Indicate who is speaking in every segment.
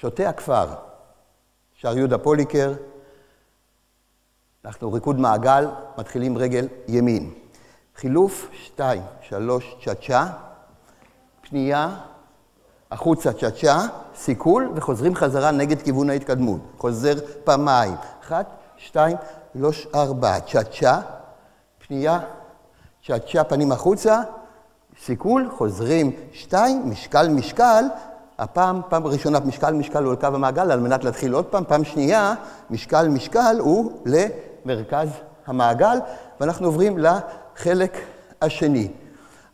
Speaker 1: שוטה הכפר, שר יהודה פוליקר, אנחנו ריקוד מעגל, מתחילים רגל ימין. חילוף, שתיים, שלוש, צ'אצ'ה, פנייה, החוצה צ'אצ'ה, סיכול, וחוזרים חזרה נגד כיוון ההתקדמות. חוזר פעמיים. אחת, שתיים, שלוש, ארבע, צ'אצ'ה, פנייה, צ'אצ'ה, פנים החוצה, סיכול, חוזרים. שתיים, משקל, משקל, הפעם, פעם ראשונה, משקל, משקל הוא על קו המעגל, על מנת להתחיל עוד פעם. פעם שנייה, משקל, משקל הוא למרכז המעגל, ואנחנו עוברים לחלק השני.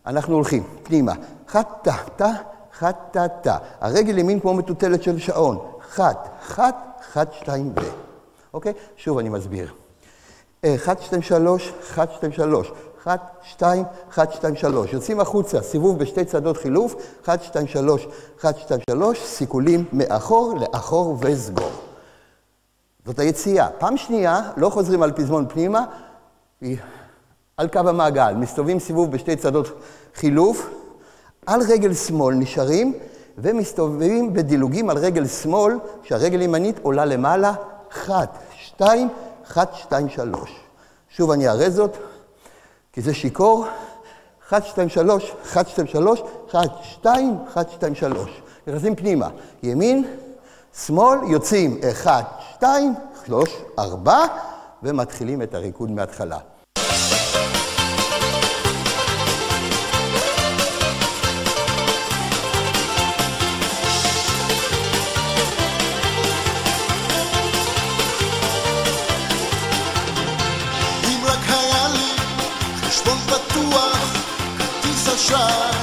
Speaker 1: אנחנו הולכים פנימה, חת, טה, חת, טה, טה. הרגל ימין כמו מטוטלת של שעון. חת, חת, חת, שתיים, ו. אוקיי? שוב אני מסביר. אחת, שתיים, שלוש, אחת, שתיים, שלוש. אחת, שתיים, אחת, שתיים, שלוש. יוצאים החוצה, סיבוב בשתי צעדות חילוף, אחת, שתיים, שלוש, אחת, שתיים, שלוש, סיכולים מאחור, לאחור וסגור. זאת היציאה. פעם שנייה, לא חוזרים על פזמון פנימה, על קו המעגל. מסתובבים סיבוב בשתי צעדות חילוף, על רגל שמאל נשארים, ומסתובבים בדילוגים על רגל שמאל, כשהרגל ימנית עולה למעלה, אחת, שתיים, אחת, שתיים, שלוש. שוב אני אראה זאת. כי זה שיכור, 1, 2, 3, 1, 2, 3, 1, 2, 1, 2, 3. נכנסים פנימה, ימין, שמאל, יוצאים 1, 2, 3, 4, ומתחילים את הריקוד מההתחלה.
Speaker 2: shine.